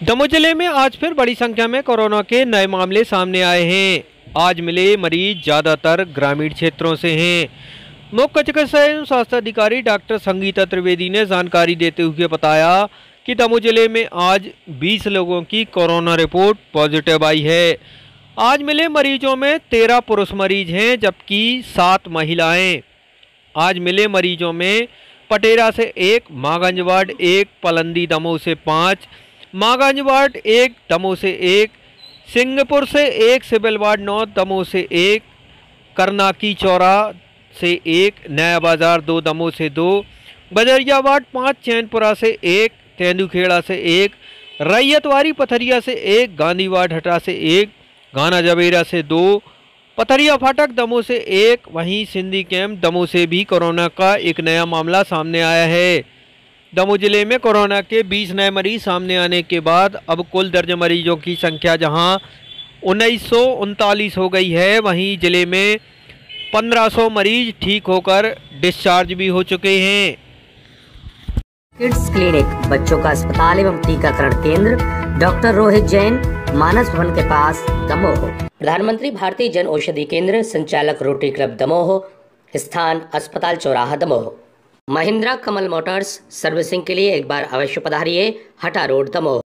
दमोह ज़िले में आज फिर बड़ी संख्या में कोरोना के नए मामले सामने आए हैं। आज मिले मरीज़ ज़्यादातर ग्रामीण क्षेत्रों से हैं। मुख्य चिकित्सा एवं स्वास्थ्य अधिकारी डॉक्टर संगीता त्रिवेदी ने जानकारी देते हुए बताया कि दमोह ज़िले में आज 20 लोगों की कोरोना रिपोर्ट पॉजिटिव आई है। आज मिले मरीजों में 13 पुरुष मरीज़ हैं, जबकि सात महिलाएँ। आज मिले मरीजों में पटेरा से एक मागंज वार्ड एक, पलंदी दमोह से पाँच मागंज वार्ड एक दमोह से एक सिंहपुर से एक सिविल वार्ड नौ दमोह से एक, करनाकी चौरा से एक, नया बाज़ार दो दमोह से दो बजरिया वार्ड पाँच, चैनपुरा से एक, तेंदुखेड़ा से एक, रैयतवारी पथरिया से एक गांधी वार्ड हटा से एक गाना जबेरा से दो, पथरिया फाटक दमोह से एक, वहीं सिंधी कैंप दमोह से भी कोरोना का एक नया मामला सामने आया है। दमोह ज़िले में कोरोना के 20 नए मरीज़ सामने आने के बाद अब कुल दर्ज मरीजों की संख्या जहाँ उन्नीस सौ उनतालीस हो गई है, वहीं ज़िले में 1500 मरीज़ ठीक होकर डिस्चार्ज भी हो चुके हैं। किड्स क्लिनिक, बच्चों का अस्पताल एवं टीकाकरण केंद्र, डॉक्टर रोहित जैन, मानस भवन के पास, दमोह। प्रधानमंत्री भारतीय जन औषधि केंद्र, संचालक रोटरी क्लब, दमोह। स्थान, अस्पताल चौराहा, दमोह। महिंद्रा कमल मोटर्स सर्विसिंग के लिए एक बार अवश्य पधारिए हटा रोड दमोह